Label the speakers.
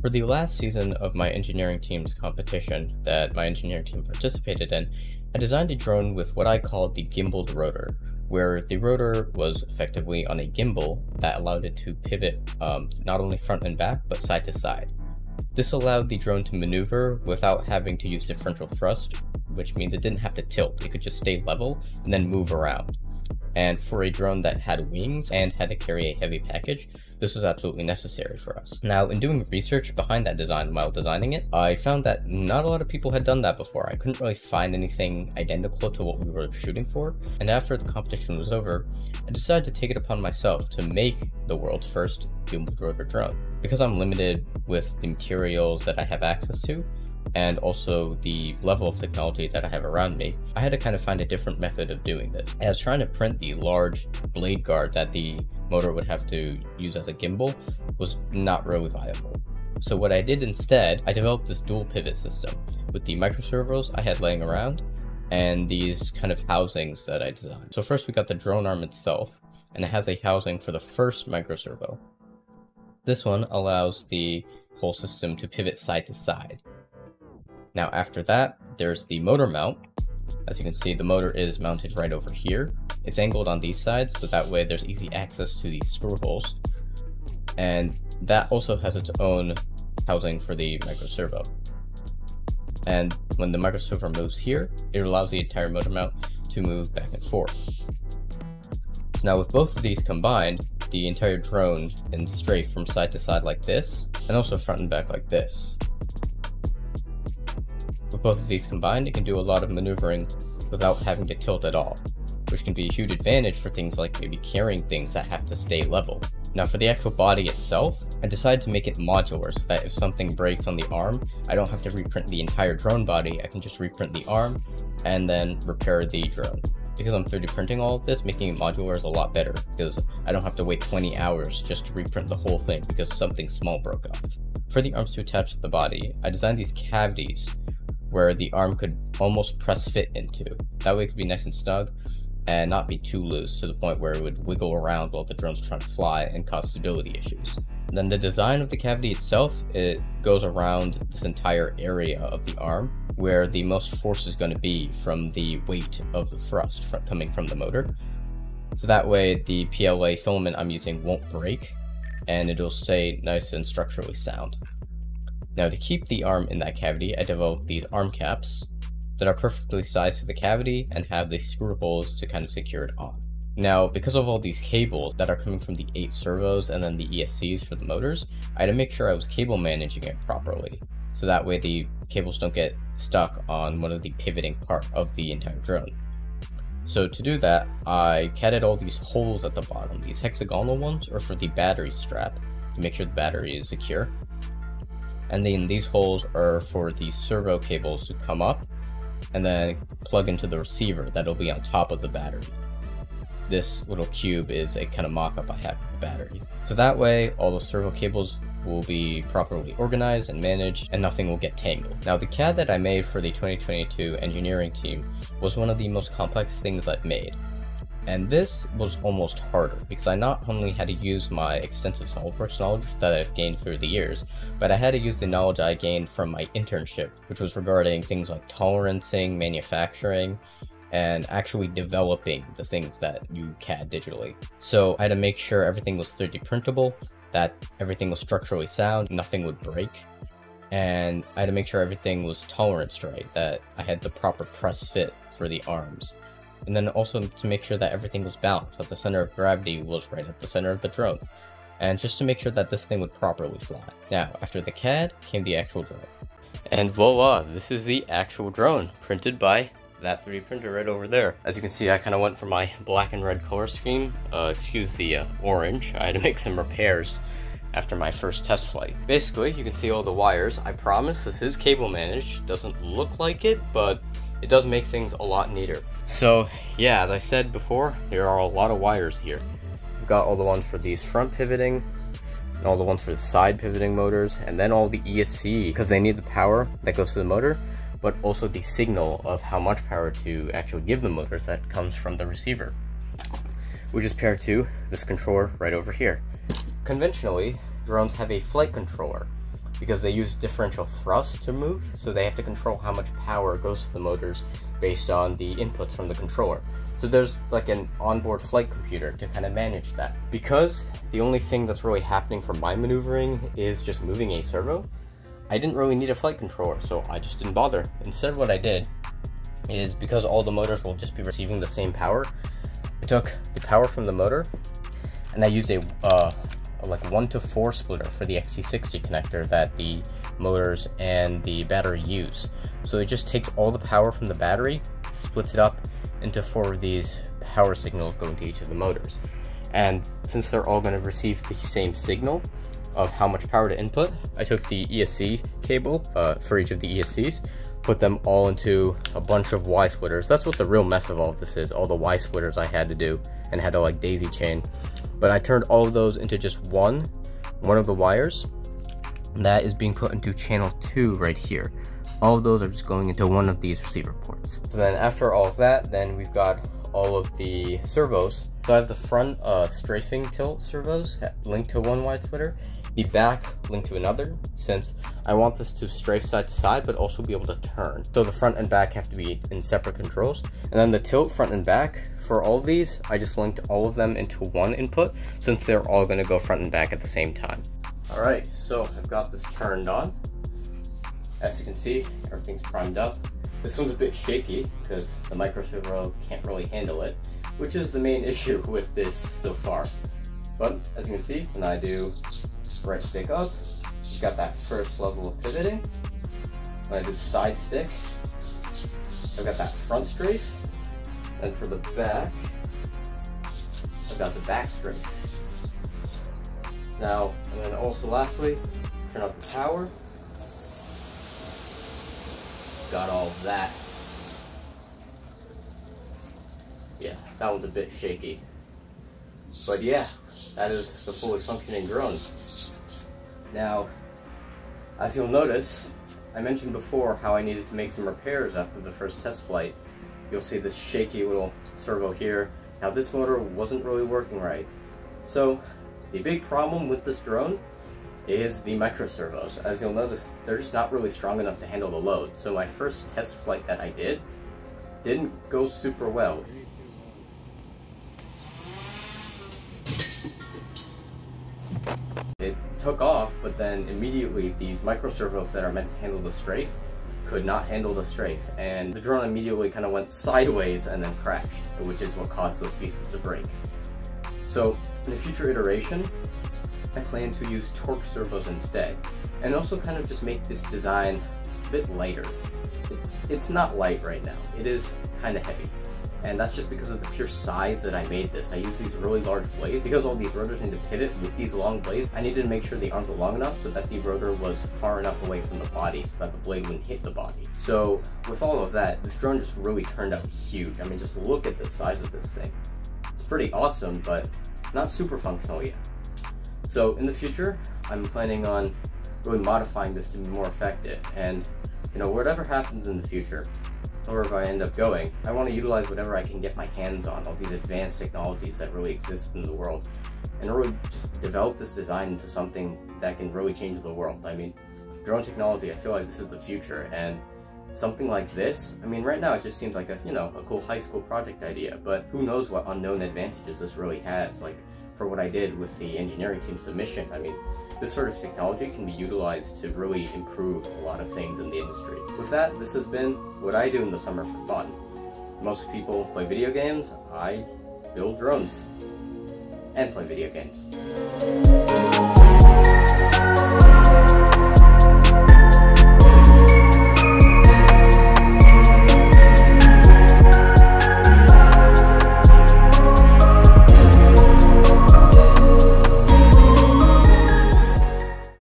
Speaker 1: For the last season of my engineering team's competition that my engineering team participated in, I designed a drone with what I called the gimbaled rotor, where the rotor was effectively on a gimbal that allowed it to pivot um, not only front and back, but side to side. This allowed the drone to maneuver without having to use differential thrust, which means it didn't have to tilt, it could just stay level and then move around. And for a drone that had wings and had to carry a heavy package, this was absolutely necessary for us. Now, in doing research behind that design while designing it, I found that not a lot of people had done that before. I couldn't really find anything identical to what we were shooting for, and after the competition was over, I decided to take it upon myself to make the world's first gimbal rotor drone. Because I'm limited with the materials that I have access to, and also the level of technology that I have around me, I had to kind of find a different method of doing this. As trying to print the large blade guard that the motor would have to use as a gimbal was not really viable. So what I did instead, I developed this dual pivot system with the microservos I had laying around and these kind of housings that I designed. So first we got the drone arm itself, and it has a housing for the first microservo. This one allows the whole system to pivot side to side, now after that, there's the motor mount. As you can see, the motor is mounted right over here. It's angled on these sides, so that way there's easy access to these screw holes. And that also has its own housing for the micro servo. And when the micro servo moves here, it allows the entire motor mount to move back and forth. So now with both of these combined, the entire drone can strafe from side to side like this, and also front and back like this. With both of these combined, it can do a lot of maneuvering without having to tilt at all, which can be a huge advantage for things like maybe carrying things that have to stay level. Now for the actual body itself, I decided to make it modular so that if something breaks on the arm, I don't have to reprint the entire drone body, I can just reprint the arm and then repair the drone. Because I'm 3D printing all of this, making it modular is a lot better because I don't have to wait 20 hours just to reprint the whole thing because something small broke off. For the arms to attach to the body, I designed these cavities where the arm could almost press fit into. That way it could be nice and snug and not be too loose to the point where it would wiggle around while the drone's trying to fly and cause stability issues. Then the design of the cavity itself, it goes around this entire area of the arm where the most force is going to be from the weight of the thrust coming from the motor. So that way the PLA filament I'm using won't break and it'll stay nice and structurally sound. Now to keep the arm in that cavity, I developed these arm caps that are perfectly sized to the cavity and have the screw holes to kind of secure it on. Now, because of all these cables that are coming from the 8 servos and then the ESCs for the motors, I had to make sure I was cable managing it properly. So that way the cables don't get stuck on one of the pivoting part of the entire drone. So to do that, I catted all these holes at the bottom. These hexagonal ones are for the battery strap to make sure the battery is secure and then these holes are for the servo cables to come up and then plug into the receiver that'll be on top of the battery. This little cube is a kind of mock-up I have of the battery. So that way, all the servo cables will be properly organized and managed and nothing will get tangled. Now the CAD that I made for the 2022 engineering team was one of the most complex things I've made. And this was almost harder because I not only had to use my extensive SolidWorks knowledge that I've gained through the years, but I had to use the knowledge I gained from my internship, which was regarding things like tolerancing, manufacturing, and actually developing the things that you CAD digitally. So I had to make sure everything was 3D printable, that everything was structurally sound, nothing would break, and I had to make sure everything was tolerance right, that I had the proper press fit for the arms and then also to make sure that everything was balanced, that the center of gravity was right at the center of the drone, and just to make sure that this thing would properly fly. Now, after the CAD came the actual drone. And voila, this is the actual drone, printed by that 3D printer right over there. As you can see, I kind of went for my black and red color scheme. Uh, excuse the uh, orange. I had to make some repairs after my first test flight. Basically, you can see all the wires. I promise this is cable managed. Doesn't look like it, but it does make things a lot neater. So yeah, as I said before, there are a lot of wires here. We've got all the ones for these front pivoting, and all the ones for the side pivoting motors, and then all the ESC, because they need the power that goes to the motor, but also the signal of how much power to actually give the motors that comes from the receiver. Which is paired to this controller right over here. Conventionally, drones have a flight controller, because they use differential thrust to move, so they have to control how much power goes to the motors based on the inputs from the controller. So there's like an onboard flight computer to kind of manage that. Because the only thing that's really happening for my maneuvering is just moving a servo, I didn't really need a flight controller, so I just didn't bother. Instead what I did is because all the motors will just be receiving the same power, I took the power from the motor and I used a uh, like 1 to 4 splitter for the XT60 connector that the motors and the battery use. So it just takes all the power from the battery, splits it up into four of these power signals going to each of the motors. And since they're all going to receive the same signal of how much power to input, I took the ESC cable uh, for each of the ESCs, put them all into a bunch of Y splitters. That's what the real mess of all of this is, all the Y splitters I had to do and had to like daisy chain. But I turned all of those into just one, one of the wires. That is being put into channel two right here. All of those are just going into one of these receiver ports. So then after all of that, then we've got all of the servos. So I have the front uh, strafing tilt servos linked to one Y splitter, the back linked to another, since I want this to strafe side to side, but also be able to turn. So the front and back have to be in separate controls. And then the tilt front and back, for all of these, I just linked all of them into one input, since they're all gonna go front and back at the same time. All right, so I've got this turned on. As you can see, everything's primed up. This one's a bit shaky because the micro servo can't really handle it, which is the main issue with this so far. But as you can see, when I do right stick up, you've got that first level of pivoting. When I do side stick, I've got that front straight. And for the back, I've got the back strafe. Now, and then also lastly, turn up the power got all of that. Yeah, that one's a bit shaky. But yeah, that is the fully functioning drone. Now, as you'll notice, I mentioned before how I needed to make some repairs after the first test flight. You'll see this shaky little servo here. Now this motor wasn't really working right. So, the big problem with this drone is the micro servos. As you'll notice, they're just not really strong enough to handle the load. So my first test flight that I did didn't go super well. It took off, but then immediately these micro servos that are meant to handle the strafe could not handle the strafe, and the drone immediately kind of went sideways and then crashed, which is what caused those pieces to break. So in a future iteration, I plan to use torque servos instead, and also kind of just make this design a bit lighter. It's, it's not light right now, it is kind of heavy. And that's just because of the pure size that I made this. I use these really large blades. Because all these rotors need to pivot with these long blades, I needed to make sure the arms were long enough so that the rotor was far enough away from the body so that the blade wouldn't hit the body. So with all of that, this drone just really turned out huge. I mean, just look at the size of this thing. It's pretty awesome, but not super functional yet. So in the future, I'm planning on really modifying this to be more effective. And you know, whatever happens in the future, if I end up going, I want to utilize whatever I can get my hands on, all these advanced technologies that really exist in the world, and really just develop this design into something that can really change the world. I mean, drone technology, I feel like this is the future, and something like this, I mean, right now it just seems like a, you know, a cool high school project idea, but who knows what unknown advantages this really has. Like, for what I did with the engineering team submission. I mean, this sort of technology can be utilized to really improve a lot of things in the industry. With that, this has been what I do in the summer for fun. Most people play video games, I build drones and play video games.